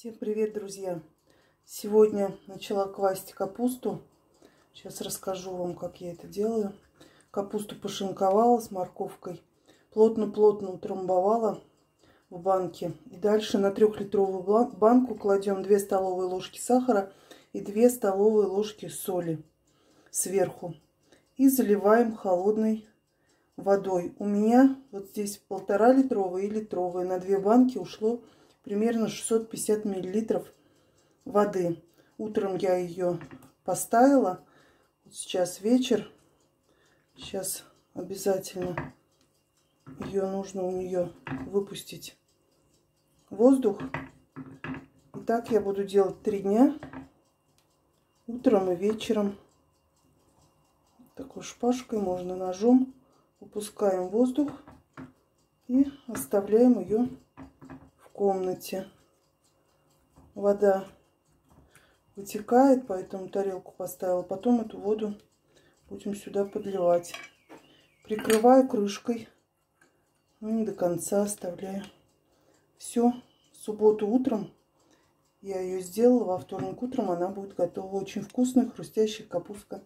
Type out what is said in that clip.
Всем привет, друзья! Сегодня начала квасить капусту. Сейчас расскажу вам, как я это делаю. Капусту пошинковала с морковкой. Плотно-плотно утрамбовала в банке. И дальше на трехлитровую банку кладем 2 столовые ложки сахара и 2 столовые ложки соли сверху. И заливаем холодной водой. У меня вот здесь полтора литровая и литровая. На две банки ушло примерно 650 миллилитров воды. Утром я ее поставила. Сейчас вечер. Сейчас обязательно ее нужно у нее выпустить воздух. И так я буду делать три дня. Утром и вечером. Такой шпажкой, можно ножом. Выпускаем воздух и оставляем ее комнате. Вода вытекает, поэтому тарелку поставила. Потом эту воду будем сюда подливать. Прикрываю крышкой. Ну, не до конца оставляю. Все. В субботу утром я ее сделала. Во вторник утром она будет готова. Очень вкусная, хрустящая капустка.